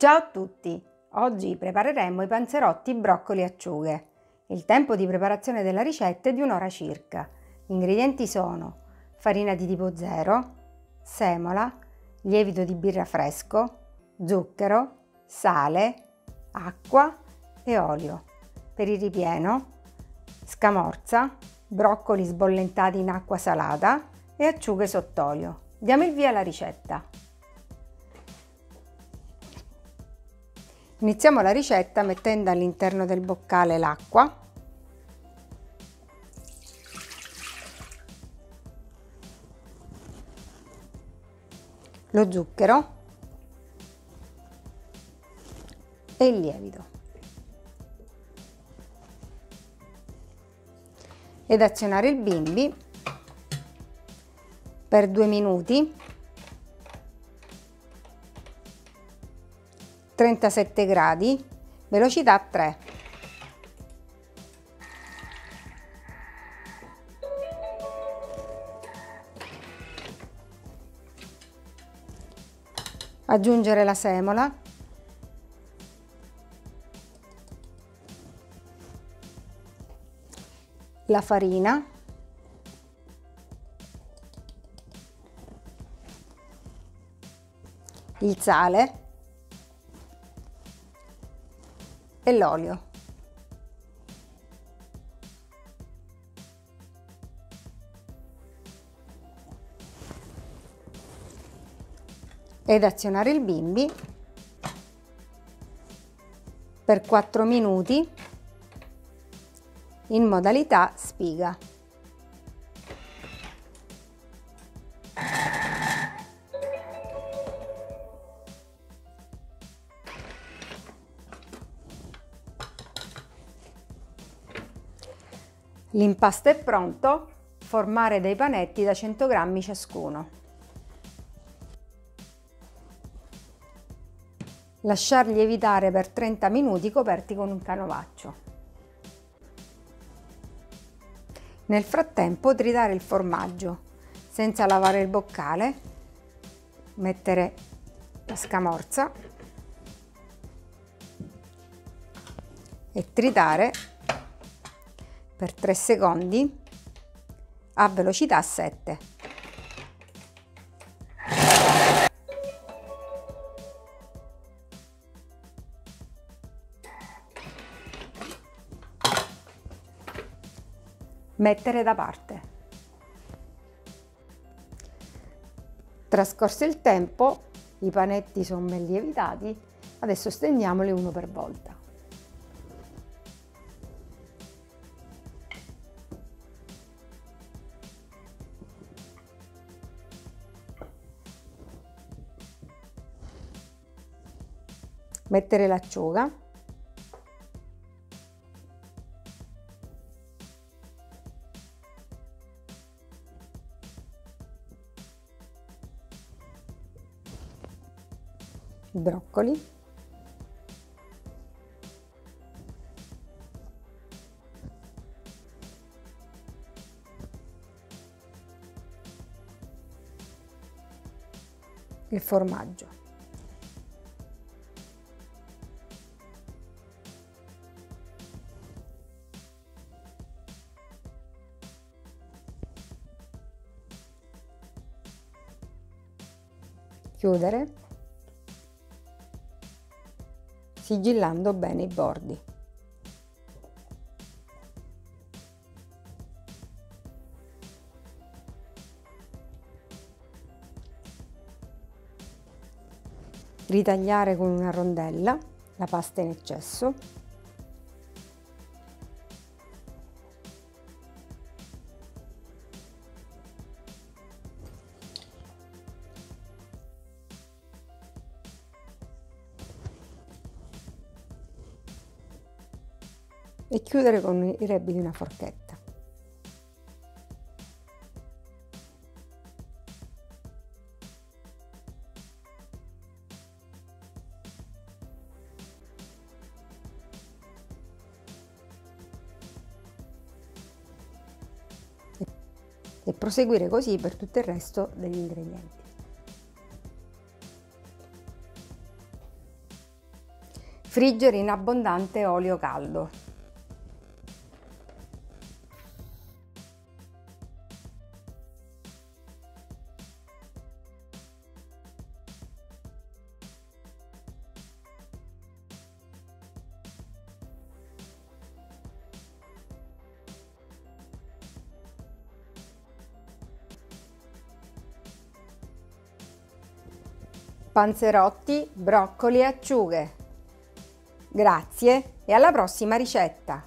Ciao a tutti! Oggi prepareremo i panzerotti broccoli acciughe. Il tempo di preparazione della ricetta è di un'ora circa. Gli ingredienti sono farina di tipo 0, semola, lievito di birra fresco, zucchero, sale, acqua e olio. Per il ripieno, scamorza, broccoli sbollentati in acqua salata e acciughe sott'olio. Diamo il via alla ricetta. Iniziamo la ricetta mettendo all'interno del boccale l'acqua, lo zucchero. E il lievito. Ed azionare il bimbi per due minuti 37 gradi, velocità 3. Aggiungere la semola. La farina. Il sale. E l'olio. Ed azionare il bimbi per 4 minuti in modalità spiga. L'impasto è pronto, formare dei panetti da 100 grammi ciascuno. Lasciar lievitare per 30 minuti coperti con un canovaccio. Nel frattempo tritare il formaggio senza lavare il boccale, mettere la scamorza e tritare per 3 secondi a velocità 7. Mettere da parte. Trascorso il tempo, i panetti sono ben lievitati, adesso stendiamoli uno per volta. Mettere l'acciuga i broccoli. Il formaggio chiudere sigillando bene i bordi. Ritagliare con una rondella la pasta in eccesso e chiudere con i rebbi di una forchetta. e proseguire così per tutto il resto degli ingredienti. Friggere in abbondante olio caldo. Panzerotti, broccoli e acciughe. Grazie e alla prossima ricetta!